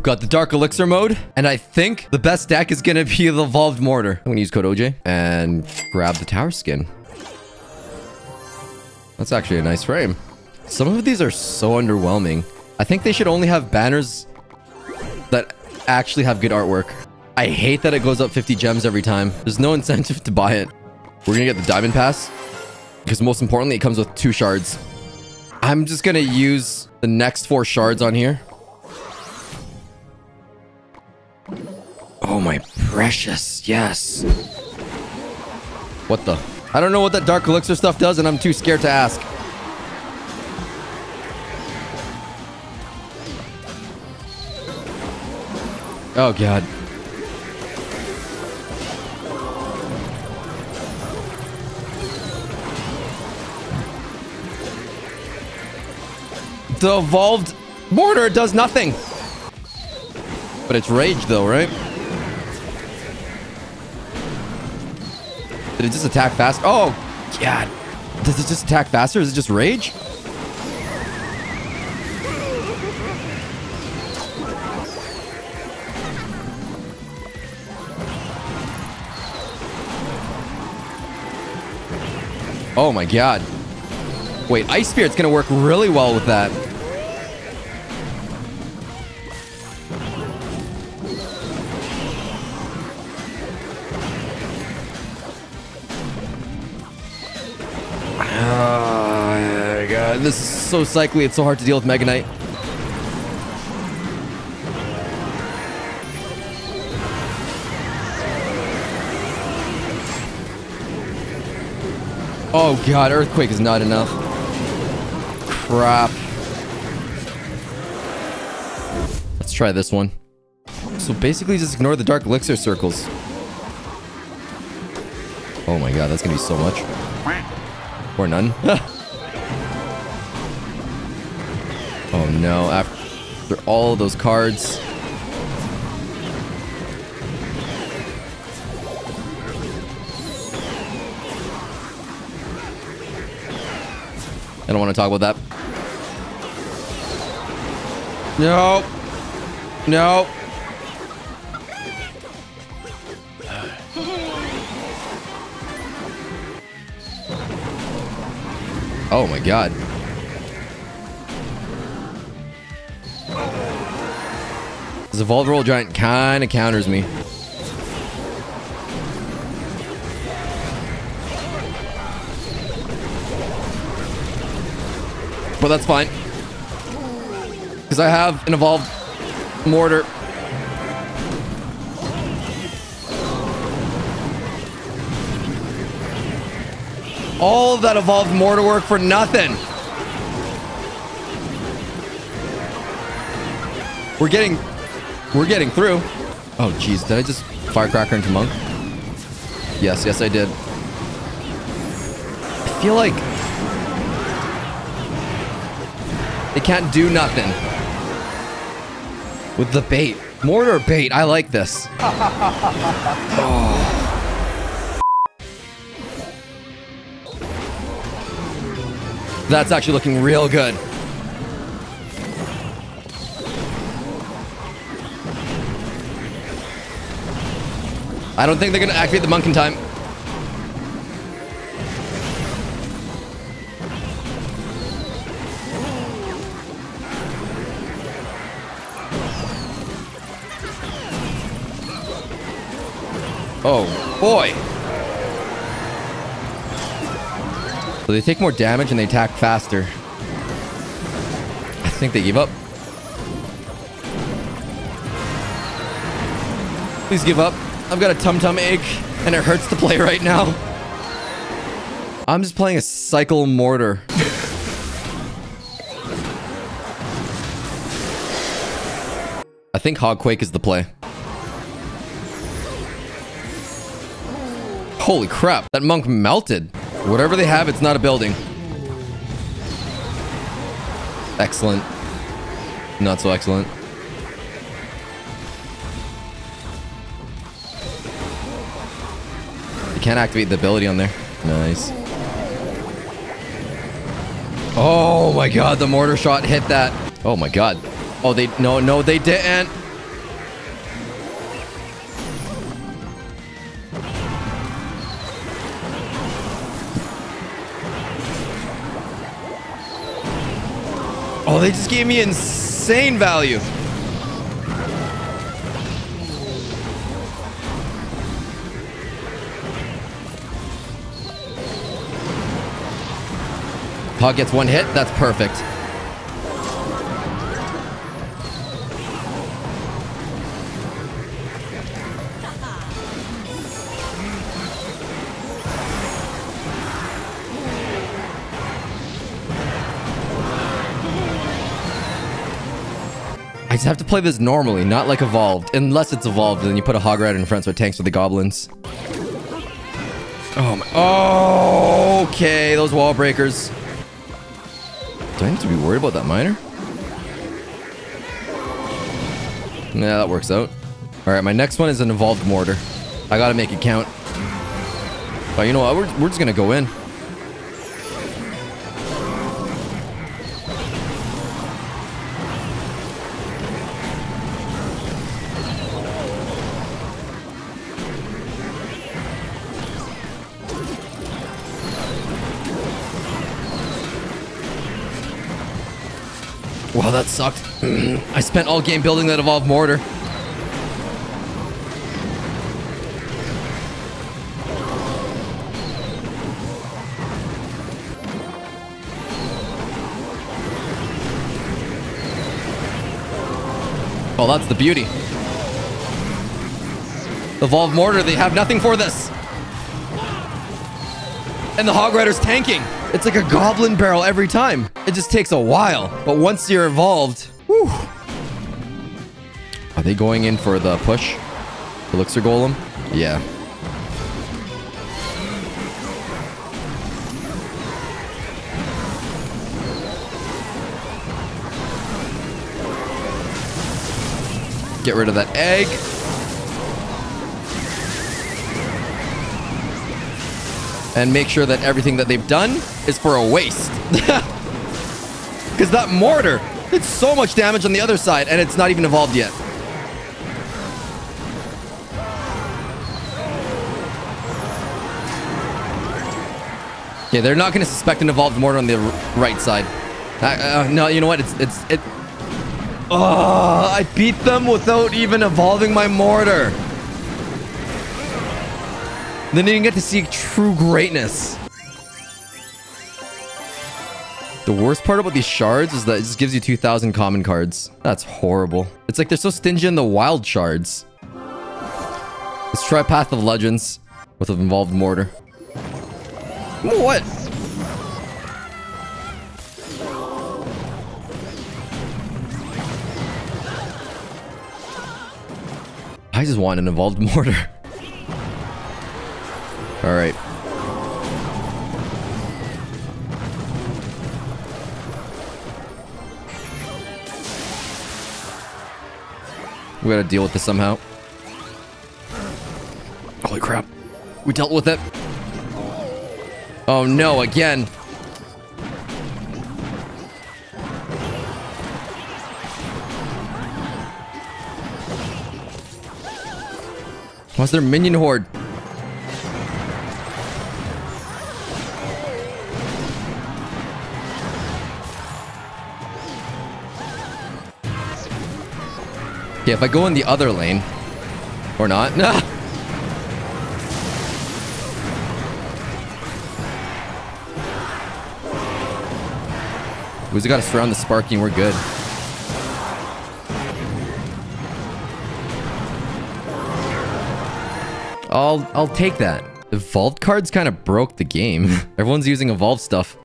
We've got the Dark Elixir mode, and I think the best deck is going to be the Evolved Mortar. I'm going to use code OJ and grab the tower skin. That's actually a nice frame. Some of these are so underwhelming. I think they should only have banners that actually have good artwork. I hate that it goes up 50 gems every time. There's no incentive to buy it. We're gonna get the diamond pass because most importantly, it comes with two shards. I'm just gonna use the next four shards on here. Oh my precious, yes. What the? I don't know what that dark elixir stuff does and I'm too scared to ask. Oh god. The evolved mortar does nothing. But it's rage though, right? Did it just attack fast? Oh, God. Does it just attack faster? Is it just rage? Oh my god. Wait, Ice Spirit's gonna work really well with that. This is so cycly, it's so hard to deal with Mega Knight. Oh god, Earthquake is not enough. Crap. Let's try this one. So basically just ignore the Dark Elixir circles. Oh my god, that's gonna be so much. Or none. oh no, after all those cards. I don't want to talk about that. No. No. Oh my god. Evolved Royal Giant kind of counters me. But that's fine. Because I have an evolved mortar. All that evolved mortar work for nothing. We're getting... We're getting through. Oh, jeez. Did I just firecracker into monk? Yes, yes, I did. I feel like They can't do nothing. With the bait. Mortar bait. I like this. oh. That's actually looking real good. I don't think they're going to activate the monk in time. Oh, boy. So they take more damage and they attack faster. I think they give up. Please give up. I've got a tum-tum ache and it hurts to play right now. I'm just playing a cycle mortar. I think Hogquake is the play. Holy crap, that monk melted. Whatever they have, it's not a building. Excellent. Not so excellent. Can't activate the ability on there. Nice. Oh my god, the mortar shot hit that. Oh my god. Oh, they... No, no, they didn't. Oh, they just gave me insane value. Hog gets one hit. That's perfect. I just have to play this normally, not like evolved. Unless it's evolved, then you put a hog rider in front so it tanks with the goblins. Oh my... Okay, those wall breakers. Do I need to be worried about that miner? Yeah, that works out. All right, my next one is an evolved mortar. I gotta make it count. But you know what? We're, we're just gonna go in. Wow, that sucked. I spent all game building that evolved mortar. Oh, that's the beauty. Evolved mortar, they have nothing for this. And the Hog Rider's tanking. It's like a goblin barrel every time. It just takes a while. But once you're evolved, whew. Are they going in for the push? Elixir Golem? Yeah. Get rid of that egg. And make sure that everything that they've done is for a waste. Because that mortar, it's so much damage on the other side, and it's not even evolved yet. Yeah, they're not going to suspect an evolved mortar on the right side. Uh, no, you know what? It's it's it. Oh, I beat them without even evolving my mortar. Then you get to see true greatness. The worst part about these shards is that it just gives you 2,000 common cards. That's horrible. It's like they're so stingy on the wild shards. Let's try Path of Legends with an involved mortar. What? I just want an involved mortar. All right. We gotta deal with this somehow. Holy crap. We dealt with it. Oh no, again. What's their minion horde? Okay, if I go in the other lane... Or not. Nah. We just gotta surround the Sparky and we're good. I'll I'll take that. Evolved cards kind of broke the game. Everyone's using evolved stuff.